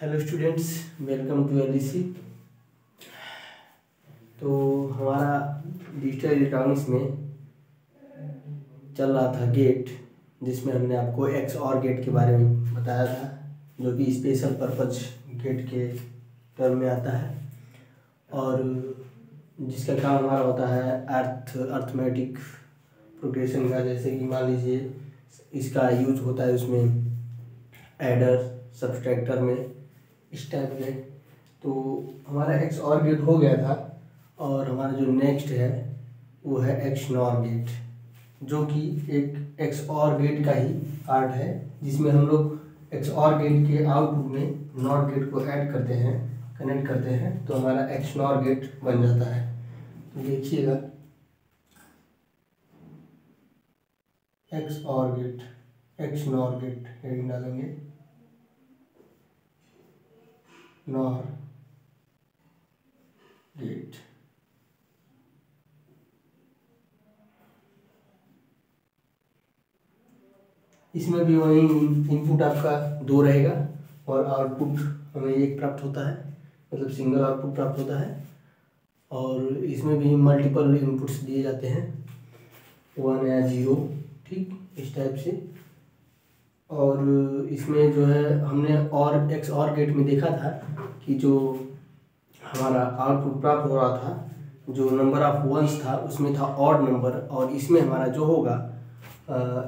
Hello students welcome to LEC तो हमारा digital electronics में चल रहा था गेट जिसमें हमने आपको एक्स और गेट के बारे में बताया था, जो कि स्पेशल पर्पज गेट के टर्म में आता है। और जिसका काम हमारा होता है अर्थ अर्थमेटिक प्रोग्रेशन का, जैसे कि मान लीजिए, इसका यूज़ होता है उसमें एडर सब्सट्रैक्टर में। इस टाइप के तो हमारा एक्स और गेट हो गया था और हमारा जो नेक्स्ट है, वो है एक्स नॉर गेट जो कि एक एक्स और गेट का ही पार्ट है, जिसमें हम लोग एक्स और गेट के आउटपुट में नॉट गेट को ऐड करते हैं कनेक्ट करते हैं तो हमारा एक्स नॉर गेट बन जाता है। तो देखिएगा। X or gate X nor gate डालेंगे। नॉर गेट इसमें भी वही इनपुट आपका दो रहेगा और आउटपुट हमें एक प्राप्त होता है मतलब सिंगल आउटपुट प्राप्त होता है। और इसमें भी मल्टीपल इनपुट्स दिए जाते हैं। वन या ज़ीरो ठीक? इस टाइप से। और इसमें जो है, हमने और एक्स और गेट में देखा था कि जो हमारा आउटपुट प्राप्त हो रहा था, जो नंबर ऑफ़ वंस था, उसमें था ऑड नंबर और इसमें हमारा जो होगा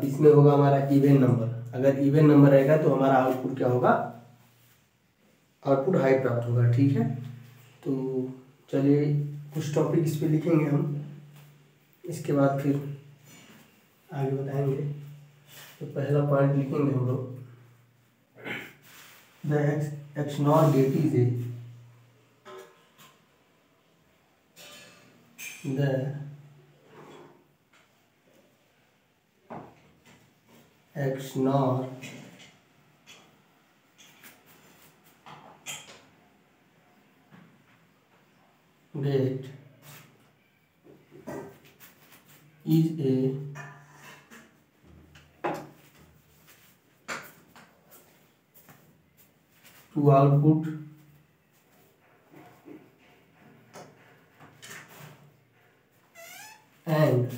इसमें होगा हमारा इवेन नंबर अगर इवेन नंबर रहेगा तो हमारा आउटपुट क्या होगा? आउटपुट हाई प्राप्त होगा, ठीक है? तो चलिए, कुछ टॉपिक इस पर लिखेंगे हम। इसके बाद फिर आगे बताएँगे। तो पहला पॉइंट लिखेंगे हम लोग। The X X not gate is a the X not gate is a to output and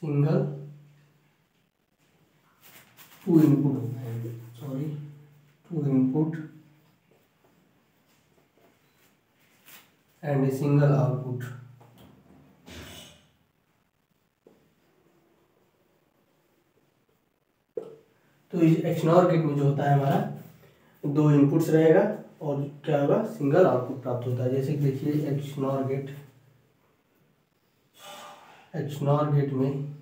single two input sorry two input and a single output तो इस एक्सनॉर गेट में जो होता है हमारा, दो इनपुट्स रहेगा और क्या होगा? सिंगल आउटपुट प्राप्त होता है। जैसे कि देखिए एक्सनॉर गेट एक्सनॉर गेट में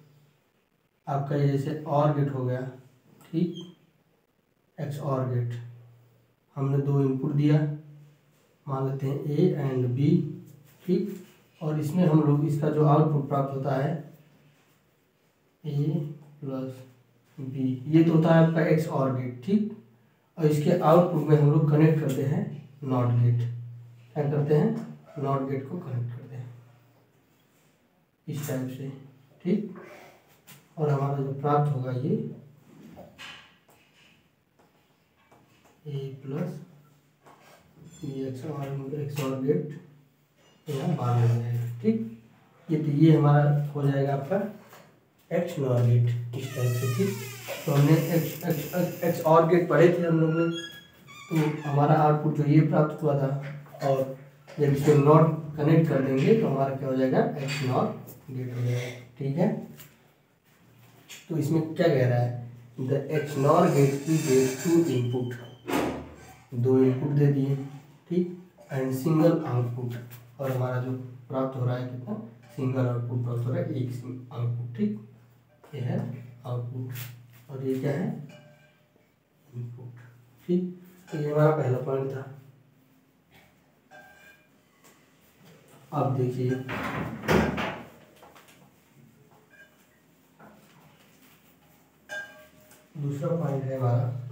आपका जैसे और गेट हो गया, ठीक? एक्स और गेट हमने दो इनपुट दिया, मान लेते हैं ए एंड बी ठीक? और इसमें हम लोग, इसका जो आउटपुट प्राप्त होता है ए प्लस बी ये तो होता है आपका एक्स और गेट ठीक? और इसके आउटपुट में हम लोग कनेक्ट करते हैं नॉट गेट क्या करते हैं? नॉट गेट को कनेक्ट करते हैं। इस टाइप से, ठीक? और हमारा जो प्राप्त होगा ये A plus X or X or gate यहाँ बारह हो जाएगा, ठीक? ये तो ये हमारा हो जाएगा आपका एक्स नॉर गेट इस टाइप से ठीक तो हमने X X X or gate पढ़े थे हम लोग ने। तो हमारा आउटपुट जो ये प्राप्त हुआ था, और जब इसको नॉट कनेक्ट कर देंगे तो हमारा क्या हो जाएगा? एक्स नॉट गेट हो जाएगा। ठीक है? तो इसमें क्या कह रहा है? द एक्स नॉर गेट की गेट टू इनपुट दो इनपुट दे दिए, ठीक? एंड सिंगल आउटपुट और हमारा जो प्राप्त हो रहा है कितना? सिंगल आउटपुट प्राप्त हो रहा है, एक आउटपुट ठीक? ये है आउटपुट और ये क्या है? इनपुट ठीक? तो ये हमारा पहला पॉइंट था। अब देखिए। दूसरा पॉइंट है हमारा।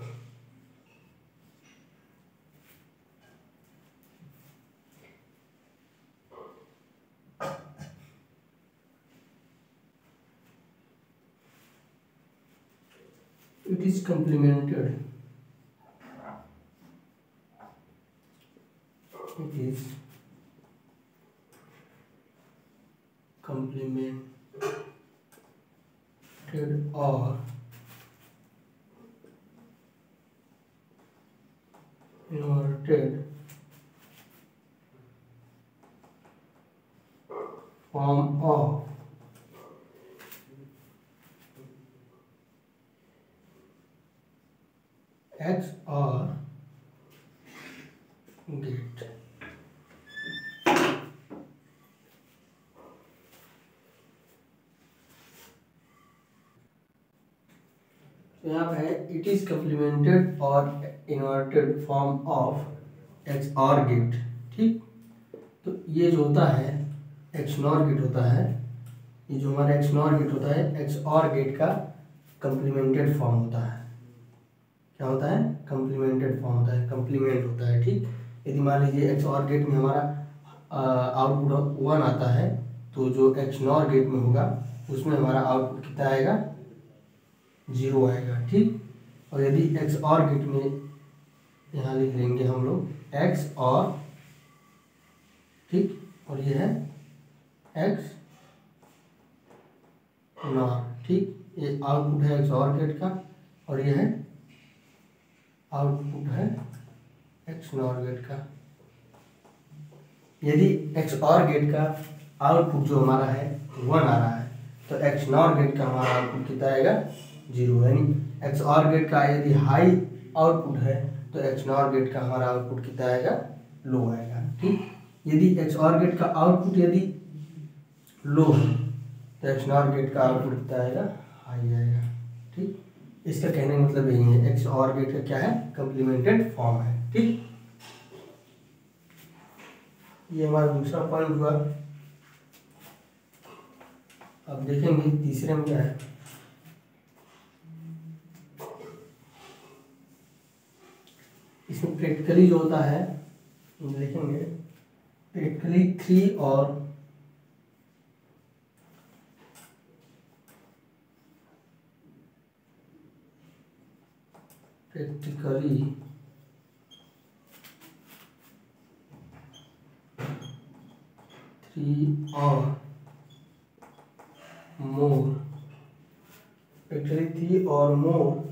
Complemented x or gate. तो यहाँ पे है इट इज़ कम्प्लीमेंटेड और inverted form of X or gate ठीक? तो ये जो होता है एक्स नॉर गेट होता है, ये जो हमारा एक्स नॉर गेट होता है एक्स और गेट का कम्प्लीमेंटेड फॉर्म होता है। क्या होता है? कम्प्लीमेंटेड फॉर्म होता है कम्प्लीमेंट होता है, ठीक? यदि मान लीजिए एक्स और गेट में हमारा आउटपुट वन आता है तो जो एक्स नॉर गेट में होगा, उसमें हमारा आउटपुट कितना आएगा? ज़ीरो आएगा, ठीक? और यदि एक्स और गेट में यहाँ लिख लेंगे हम लोग एक्स और ठीक? और ये है एक्स नॉर ठीक? ये आउटपुट है एक्स और गेट का, और ये है आउटपुट है एक्स नॉर गेट का। यदि एक्स और गेट का आउटपुट जो हमारा है, वन आ रहा है तो एक्स नॉर गेट का हमारा आउटपुट कितना आएगा? ज़ीरो, यानी एक्स और गेट का यदि हाई आउटपुट है तो एक्स नॉर गेट का हमारा आउटपुट कितना आएगा? लो आएगा, ठीक? यदि एक्स और गेट का आउटपुट यदि लो है तो एक्स नॉर गेट का आउटपुट कितना आएगा? हाई आएगा, ठीक? इसका कहने का मतलब यही है एक्स और गेट का क्या है? कम्प्लीमेंटेड फॉर्म है, ठीक? ये हमारा दूसरा पॉइंट हुआ। अब देखेंगे तीसरे में क्या है। इसमें प्रैक्टिकली जो होता है देखेंगे प्रैक्टिकली थ्री और practically three or more actually three or more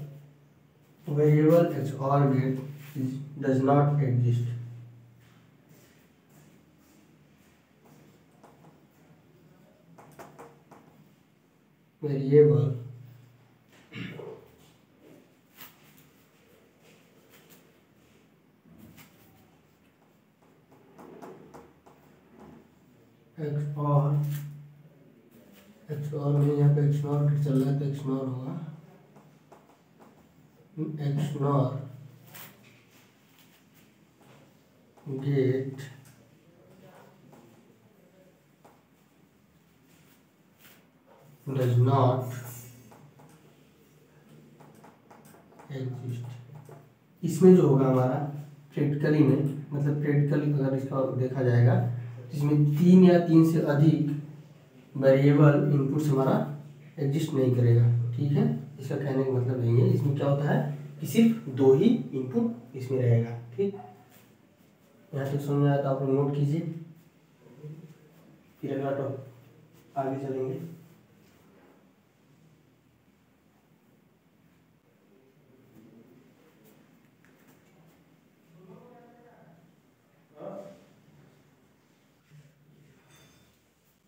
variable XOR gate is, does not exist variable X और एक्स और में यहाँ पे एक्स नॉर चल रहा है तो एक्स नॉर होगा X nor gate not exist इसमें जो होगा हमारा प्रैक्टिकली में मतलब प्रैक्टिकली अगर इसका देखा जाएगा, जिसमें तीन या तीन से अधिक वेरिएबल इनपुट्स हमारा एग्जिस्ट नहीं करेगा। ठीक है? इसका कहने का मतलब यही है, इसमें क्या होता है कि सिर्फ़ दो ही इनपुट इसमें रहेगा, ठीक? यहाँ तक समझ आया तो आप लोग नोट कीजिए। फिर अगला टॉप आगे चलेंगे।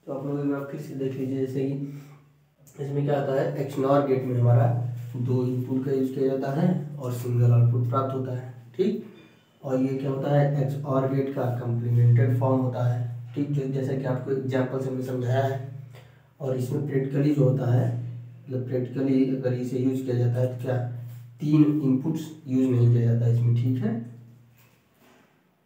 तो आप लोग फिर से देख लीजिए, जैसे कि इसमें क्या आता है? एक्स नॉर गेट में हमारा दो इनपुट का यूज़ किया जाता है और सिंगल आउटपुट प्राप्त होता है, ठीक? और ये क्या होता है? एक्स और गेट का कम्प्लीमेंटेड फॉर्म होता है, ठीक? जो, जैसे कि आपको एग्ज़ाम्पल से हमने समझाया है। और इसमें प्रैक्टिकली जो होता है मतलब प्रैक्टिकली अगर इसे यूज़ किया जाता है तो क्या? तीन इनपुट्स यूज़ नहीं किया जाता इसमें, ठीक है?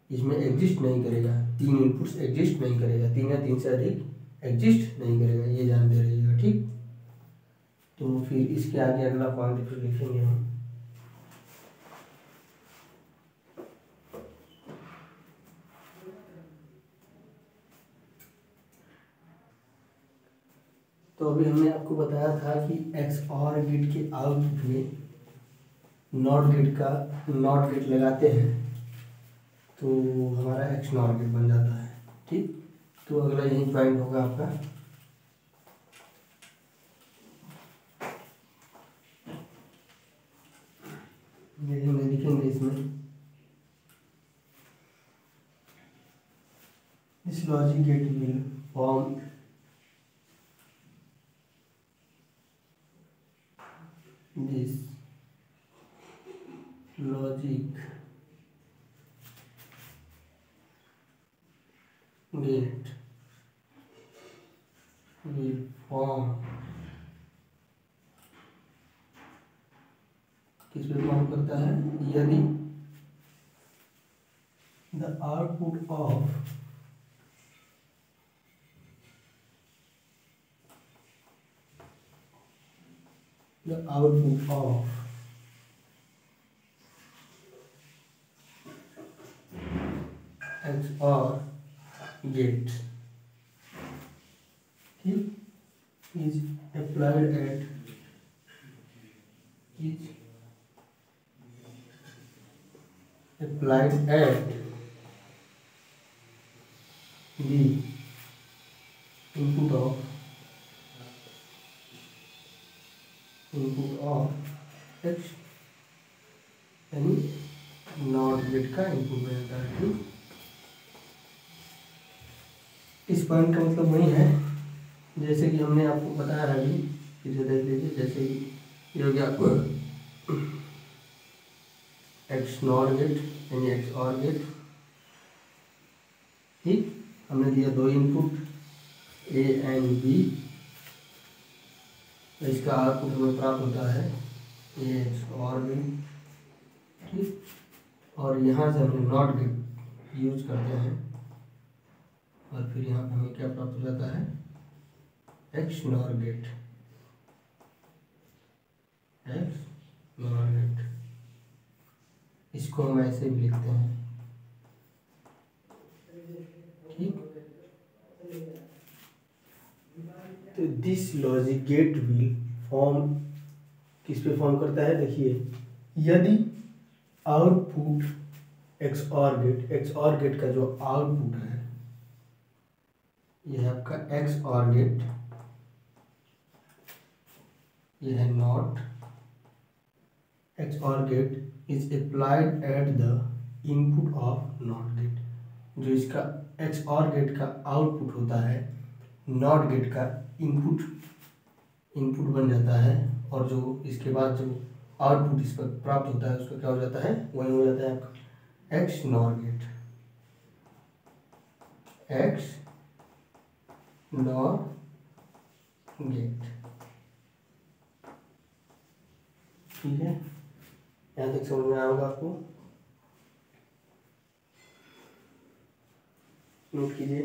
इसमें एग्जिस्ट नहीं करेगा। तीन इनपुट्स एग्जिस्ट नहीं करेगा। तीन या तीन से अधिक एग्जिस्ट नहीं करेगा, ये जानते रहिएगा, ठीक? तो फिर इसके आगे अगला पॉइंट फिर लिखेंगे हम। तो अभी हमने आपको बताया था कि एक्स और गेट के आउटपुट में नॉट गेट का नॉट गेट लगाते हैं तो हमारा एक्स नॉट गेट बन जाता है, ठीक? तो अगला यही पॉइंट होगा आपका। देखेंगे लिखेंगे इसमें। इस logic gate will form this logic gate will form किस पे करता है? यदि the output of the output of H R gate ठीक is applied at is applied at the input of input of X यानी नॉट गेट का input में जाता है, ठीक? इस पॉइंट का मतलब वही है, जैसे कि हमने आपको बताया अभी फिर से देख लीजिए, जैसे कि ये हो गया एक्स नॉट गेट यानी एक्स और गेट ठीक, हमने दिया दो इनपुट ए एंड बी इसका आउटपुट हमें प्राप्त होता है ए एक्स और भी ठीक, और यहाँ से हमने नॉट गेट यूज़ करते हैं। और फिर यहाँ पर हमें क्या प्राप्त हो जाता है? X nor gate X nor gate इसको हम ऐसे भी लिखते हैं। ठीक? तो this logic gate will form किस पे फॉर्म करता है? देखिए, यदि output X or gate X or gate का जो आउटपुट है, यह आपका एक्स और गेट यह है not X or gate is applied at the input of not gate जो इसका एक्स और गेट का आउटपुट होता है नॉट गेट का इनपुट इनपुट बन जाता है, और जो इसके बाद जो आउटपुट इस पर प्राप्त होता है, उसका क्या हो जाता है? वही हो जाता है आपका X nor gate X nor gate ठीक है? यहाँ तक समझ में आया होगा आपको? नोट कीजिए।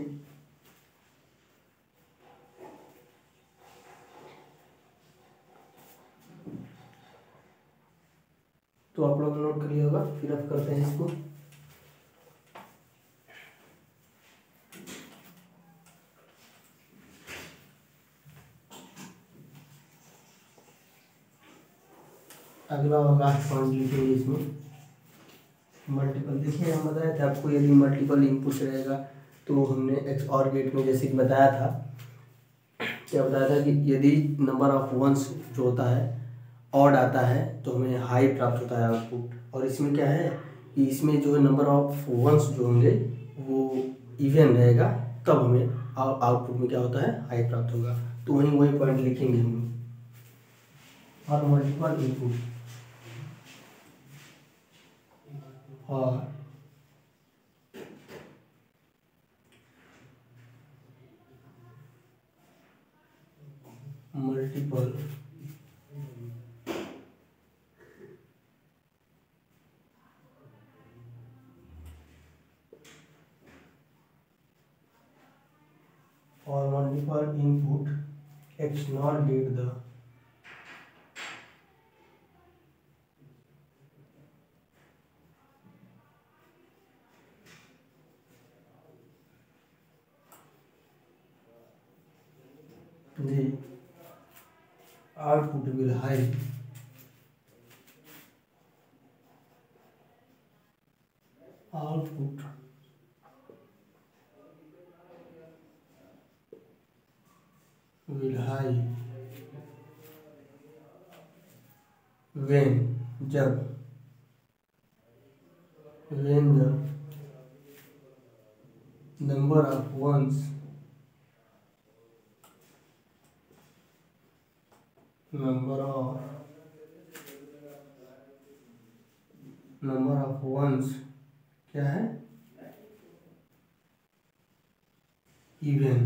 तो आप लोग नोट करिए होगा, फिर आप करते हैं इसको। अगला और लास्ट पॉइंट लिखेंगे इसमें मल्टीपल देखिए, हम बताया था आपको, यदि मल्टीपल इनपुट रहेगा तो हमने एक्स और गेट में जैसे बताया था, क्या बताया था कि यदि नंबर ऑफ़ वंस जो होता है ऑड आता है तो हमें हाई प्राप्त होता है आउटपुट और इसमें क्या है कि इसमें जो है नंबर ऑफ़ वंस जो होंगे, वो इवन रहेगा, तब हमें आउटपुट में क्या होता है? हाई प्राप्त होगा। तो वहीं वही पॉइंट लिखेंगे हम। और मल्टीपल इनपुट और मल्टीपल और multiple input X not gate the the output will high output will high when jab when the number of ones number of number of ones क्या है even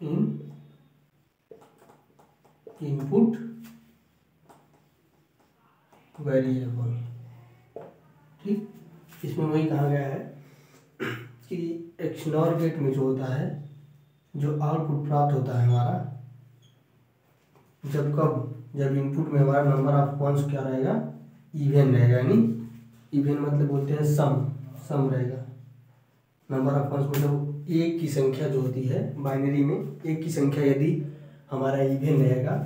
in input वेरिएबल ठीक इसमें वही कहा गया है कि एक्सनॉर गेट में जो होता है, जो आउटपुट प्राप्त होता है हमारा, जब कब, जब इनपुट में हमारा नंबर ऑफ़ पॉइंट्स क्या रहेगा? इवन रहेगा, यानी इवन मतलब बोलते हैं सम सम रहेगा। नंबर ऑफ़ पॉइंट्स मतलब एक की संख्या जो होती है, बाइनरी में एक की संख्या यदि हमारा इवन रहेगा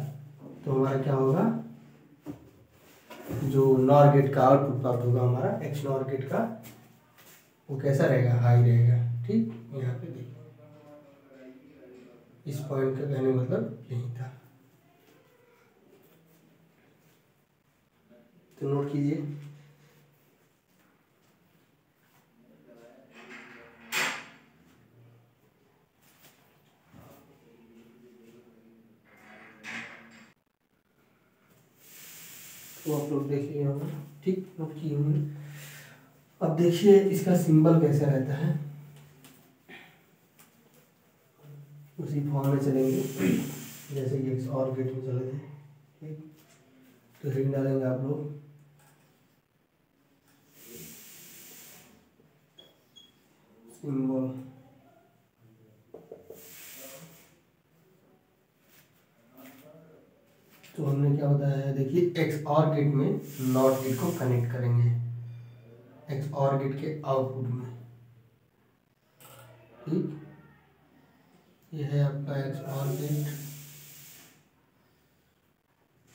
तो हमारा क्या होगा? जो नॉर गेट का आउटपुट प्राप्त होगा हमारा एक्स नॉर गेट का वो कैसा रहेगा? हाई रहेगा। ठीक? यहाँ पे देखिए इस पॉइंट का कहने मतलब यही था। तो नोट कीजिए। तो आप लोग देखिए यहाँ पर। ठीक? नोट किए होंगे। अब देखिए इसका सिंबल कैसे रहता है। उसी फॉर्म में चलेंगे। जैसे कि एक और गेट में चले थे। ठीक। तो हेडिंग डालेंगे आप लोग। सिंबल। तो हमने क्या बताया है? देखिए एक्स और गेट में नॉट गेट को कनेक्ट करेंगे। एक्स और गेट के आउटपुट में। ठीक? ये है आपका एक्स और गेट।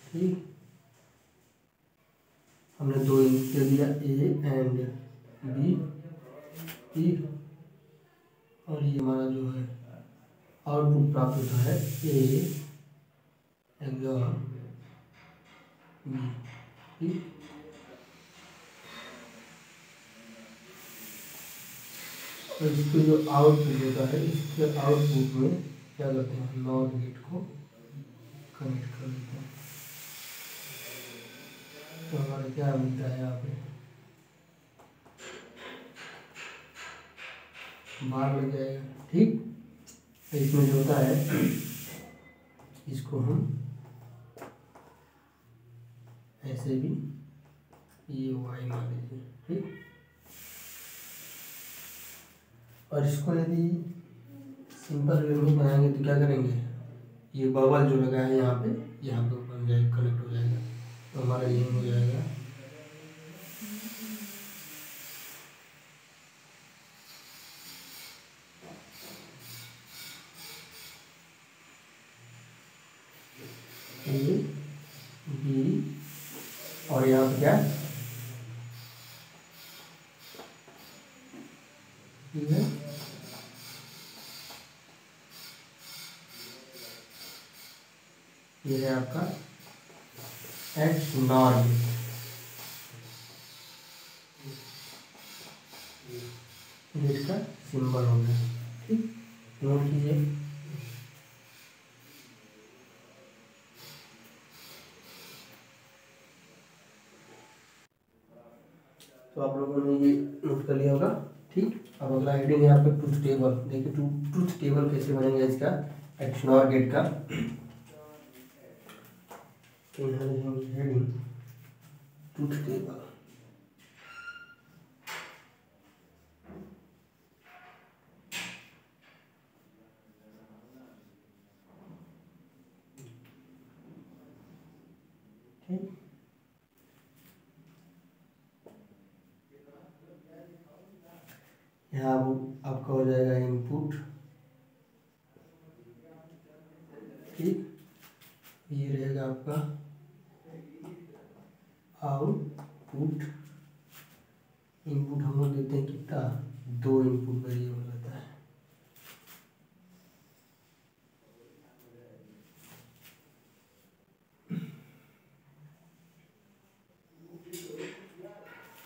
ठीक? हमने दो इनपुट दे दिया, ए एंड बी। ठीक? और ये हमारा जो है, आउटपुट प्राप्त होता है ए एग्ज़ाम ठीक? और इसको जो आउटपुट होता है, इसके आउटपुट में क्या करते हैं नॉट गेट को कनेक्ट कर देते हैं। तो हमारा क्या मिलता है यहाँ पे? बाहर लग जाएगा, ठीक? तो इसमें जो होता है, इसको हम ऐसे भी, ये वाई मान लीजिए, ठीक? और इसको यदि सिंपल वे में बनाएँगे तो क्या करेंगे? ये बबल जो लगा है यहाँ पे यहाँ पे बन जाएगा कनेक्ट हो जाएगा। तो हमारा ये हो जाएगा। ए बी और यहाँ पे क्या ये ये है आपका एक्स नॉर गेट का सिंबल हो गया। ठीक? नोट कीजिए। तो आप लोगों ने ये नोट कर लिया होगा। ठीक? अब अगला हेडिंग है आपका ट्रूथ टेबल देखिए ट्रूथ टेबल कैसे बनेगा इसका? एक्शनॉर गेट का। तो यहाँ लिखेंगे हेडिंग ट्रूथ टेबल ठीक। यहाँ आपका हो जाएगा इनपुट ठीक। ये रहेगा आपका आउटपुट इनपुट हम लोग देते हैं कितना? दो इनपुट वेरिएबल रहता है।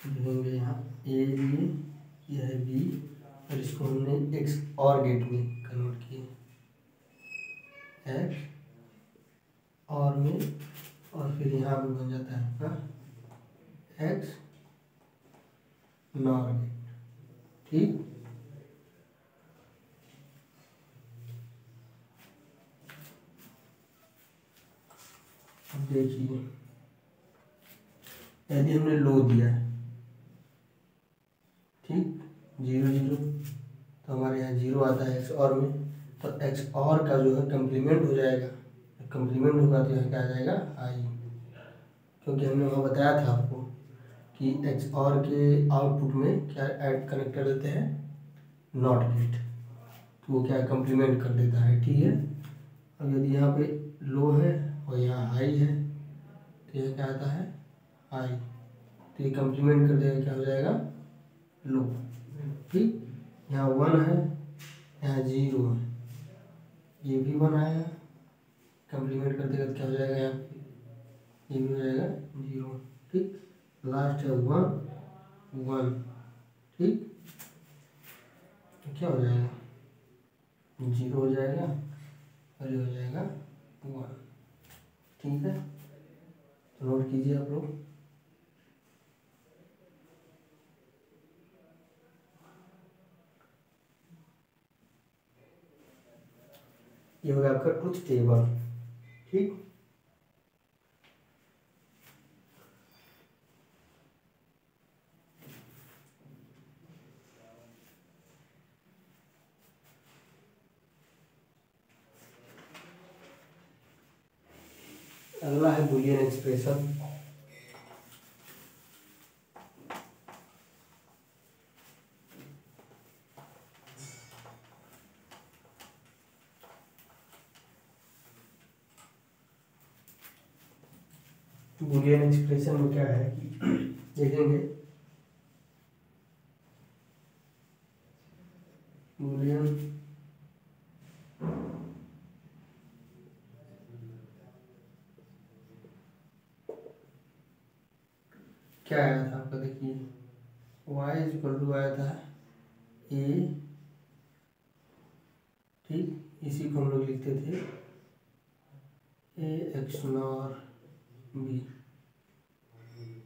लिखेंगे यहाँ ए बी यह है बी और इसको हमने एक्स और गेट में कन्वर्ट किए एक्स और में, और फिर यहाँ पे बन जाता है आपका एक्स नॉर ठीक? देखिए। यदि हमने लो दिया है। ठीक? Zero zero. तो हमारे यहाँ ज़ीरो आता है एक्स और में। तो एक्स और का जो है कम्प्लीमेंट हो जाएगा। कम्प्लीमेंट होगा तो यहाँ क्या आ जाएगा? आई क्योंकि हमने वहाँ बताया था। कि एक्स और के आउटपुट में क्या ऐड कनेक्ट कर देते हैं? नॉट गेट तो वो क्या कम्प्लीमेंट कर देता है? ठीक है? अब यदि यहाँ पे लो है और यहाँ हाई है तो यह क्या आता है? हाई तो ये कंप्लीमेंट कर देगा, क्या हो जाएगा? लो ठीक? यहाँ वन है, यहाँ ज़ीरो है. ये भी वन आया। कम्प्लीमेंट कर देगा तो क्या हो जाएगा यहाँ ये भी हो जाएगा ज़ीरो ठीक? लास्ट है वन वन ठीक? तो क्या हो जाएगा? ज़ीरो हो जाएगा और ये हो जाएगा वन ठीक है? तो नोट कीजिए आप लोग। ये आपका ट्रुथ टेबल ठीक अगला है बुलियन बुलियन एक्सप्रेशन में क्या है कि क्या आया था आपका? देखिए वाई इज़ टू आया था ए ठीक, इसी को हम लोग लिखते थे ए एक्स नॉर बी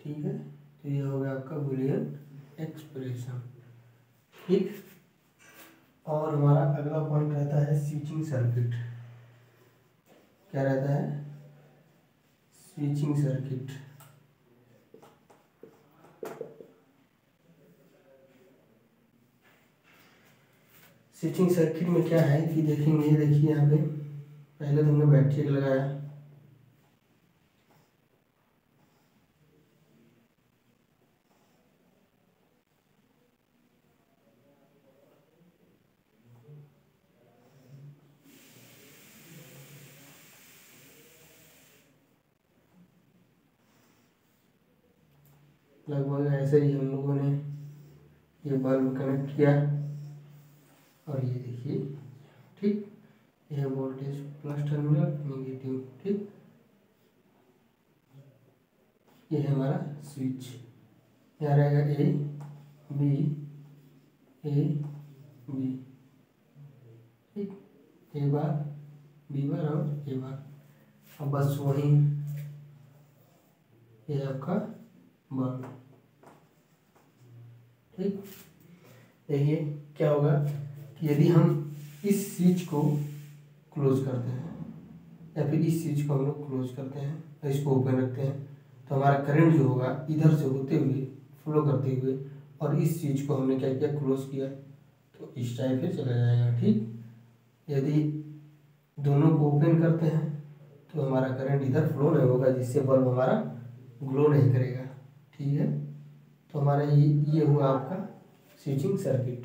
ठीक है? तो ये हो गया आपका बुलियन एक्सप्रेशन, ठीक? और हमारा अगला पॉइंट रहता है स्विचिंग सर्किट क्या रहता है? स्विचिंग सर्किट स्विचिंग सर्किट में क्या है कि देखेंगे देखिए यहाँ पे। पहले तो हमने बैटरी लगाया। लगभग ऐसे ही हम लोगों ने ये बल्ब कनेक्ट किया। और ये देखिए, ठीक? यह वोल्टेज प्लस टर्मिनल नेगेटिव ठीक? ये है हमारा स्विच यहाँ रहेगा ए बी ए बी ठीक? ए बार बी बार और ए बार अब बस वही ये आपका बल्ब ठीक? देखिए, क्या होगा? यदि हम इस स्विच को क्लोज करते हैं, या फिर इस स्विच को हम लोग क्लोज करते हैं या इसको ओपन रखते हैं तो हमारा करंट जो होगा, इधर से होते हुए फ्लो करते हुए, और इस स्विच को हमने क्या किया क्लोज किया तो इस टाइप से चला जाएगा, ठीक? यदि दोनों को ओपन करते हैं तो हमारा करंट इधर फ्लो नहीं होगा, जिससे बल्ब हमारा ग्लो नहीं करेगा, ठीक है? तो हमारा ये ये हुआ आपका स्विचिंग सर्किट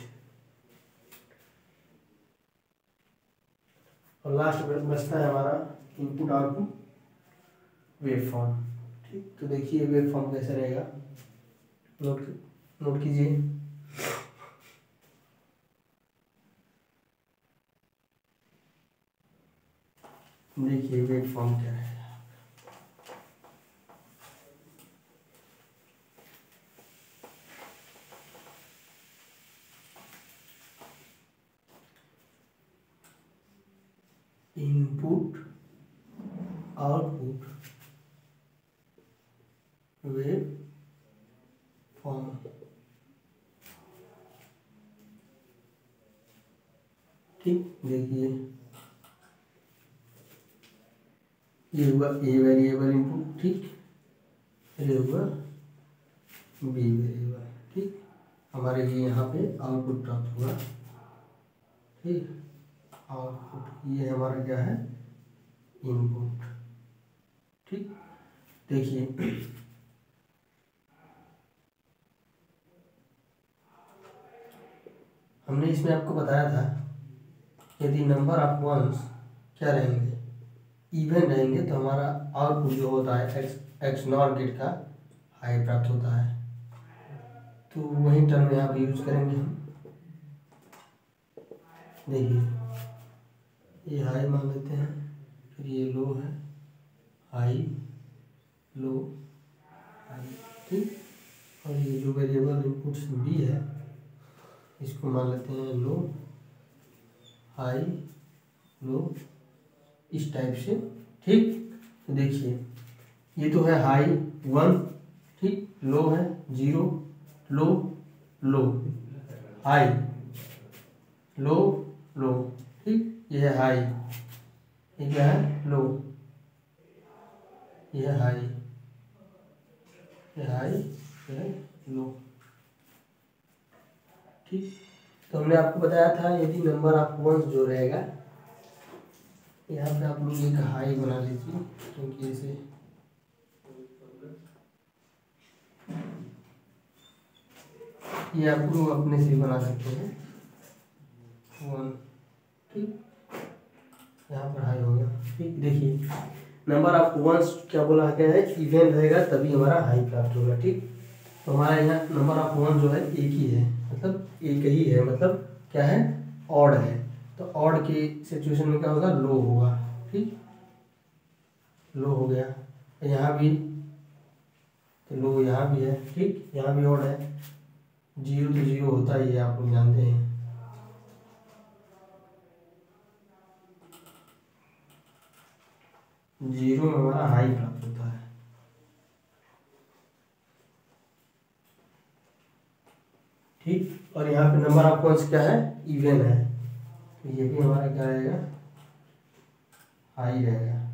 और लास्ट में बचता है हमारा इनपुट आउटपुट वेव फॉर्म ठीक तो देखिए वेव फॉर्म कैसे रहेगा। नोट नोट कीजिए। देखिए वेव फॉर्म क्या है। इनपुट आउटपुट वेव फॉर्म ठीक, देखिए। ये हुआ ए वेरिएबल इनपुट ठीक। ये हुआ बी वेरिएबल ठीक। हमारे लिए यहाँ पे आउटपुट प्राप्त हुआ, ठीक। आउटपुट, ये हमारा क्या है? इनपुट। ठीक? देखिए। हमने इसमें आपको बताया था, यदि नंबर ऑफ़ वंस क्या रहेंगे? इवन रहेंगे तो हमारा आउटपुट जो होता है, एक्स एक्स नॉर गेट का हाई प्राप्त होता है। तो वही टर्म यहाँ पे यूज़ करेंगे हम। देखिए। ये हाई मान लेते हैं, फिर ये लो है, हाई, लो, हाई, ठीक? और ये जो वेरिएबल इनपुट्स बी है, इसको मान लेते हैं लो, हाई, लो, इस टाइप से, ठीक? देखिए, ये तो है हाई, वन, ठीक? लो है, ज़ीरो, लो लो, हाई, लो लो, ठीक? ये हाई ये क्या है? लो। ये हाई ये हाई ये लो। ठीक? तो हमने आपको बताया था, यदि नंबर ऑफ़ वंस जो रहेगा, यहाँ पे आप लोग एक हाई बना लीजिए, क्योंकि इसे ये आप लोग अपने से बना सकते हैं। वन। ठीक? यहाँ पर हाई हो गया। ठीक, देखिए नंबर ऑफ़ वंस क्या बोला गया है? इवेंट रहेगा, तभी हमारा हाई प्राप्त होगा, ठीक? तो हमारा यहाँ नंबर ऑफ़ वन जो है, एक ही है। मतलब एक ही है मतलब क्या है? ऑड है। तो ऑड की सिचुएशन में क्या होगा? लो होगा, ठीक? लो हो गया। यहाँ भी तो लो यहाँ भी है, ठीक? यहाँ भी ऑड है। ज़ीरो तो ज़ीरो होता ही है, आप लोग जानते हैं। ज़ीरो में हमारा हाई प्राप्त होता है। ठीक? और यहाँ पे नंबर पॉइंट्स क्या है? इवन है। तो ये भी हमारा क्या रहेगा? हाई रहेगा।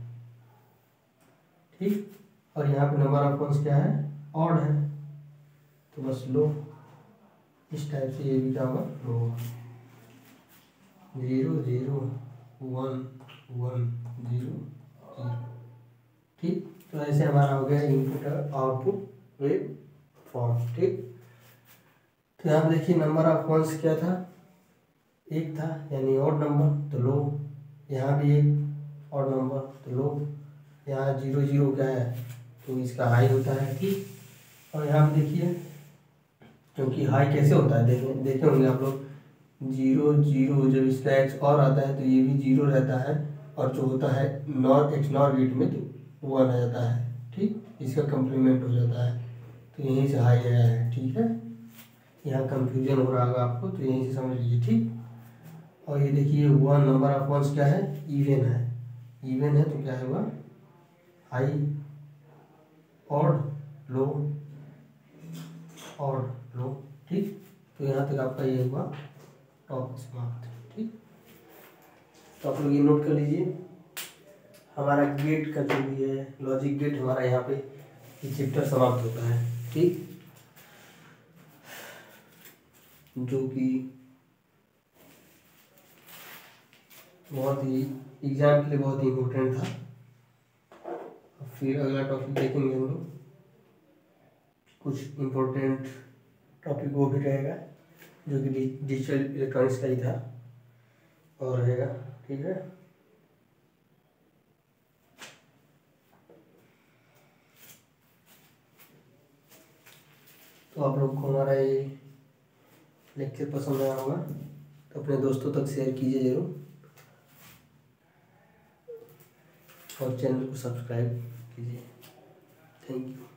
ठीक? और यहाँ पे नंबर पॉइंट्स क्या है? ऑड है। तो बस लो। इस टाइप से ये भी क्या होगा? लो होगा। Zero zero one one zero ठीक? तो ऐसे हमारा हो गया इनपुट और आउटपुट वेव फॉर्म ठीक? तो यहाँ देखिए नंबर ऑफ़ वंस क्या था? एक था, यानी ऑड नंबर तो लो यहाँ भी एक ऑड नंबर तो लो यहाँ ज़ीरो ज़ीरो क्या है? तो इसका हाई होता है, ठीक? और यहाँ पे देखिए, क्योंकि हाई कैसे होता है? देखे देखे होंगे आप लोग ज़ीरो ज़ीरो जब इसका एक्स और आता है तो ये भी ज़ीरो रहता है। और जो होता है नॉर एक्स नॉर गेट में तो वन आ जाता है, ठीक? इसका कम्प्लीमेंट हो जाता है। तो यहीं से हाई आया है, ठीक है? यहाँ कंफ्यूजन हो रहा होगा आपको तो यहीं से समझ लीजिए, ठीक? और ये देखिए वन नंबर ऑफ़ वंस क्या है? इवन है। इवन है तो क्या होगा हाई और लो और लो ठीक? तो यहाँ तक आपका ये हुआ टॉप समाप्त तो आप लोग ये नोट कर लीजिए। हमारा गेट का जो भी है लॉजिक गेट हमारा यहाँ पे चैप्टर समाप्त होता है। ठीक? जो कि बहुत ही एग्ज़ाम के लिए बहुत ही इम्पोर्टेंट था। फिर अगला टॉपिक देखेंगे हम लोग। कुछ इम्पोर्टेंट टॉपिक वो भी रहेगा, जो कि डिजिटल इलेक्ट्रॉनिक्स का ही था और रहेगा। ठीक है तो आप लोग को हमारा ये लेक्चर पसंद आया होगा तो अपने दोस्तों तक शेयर कीजिए ज़रूर। और चैनल को सब्सक्राइब कीजिए। Thank you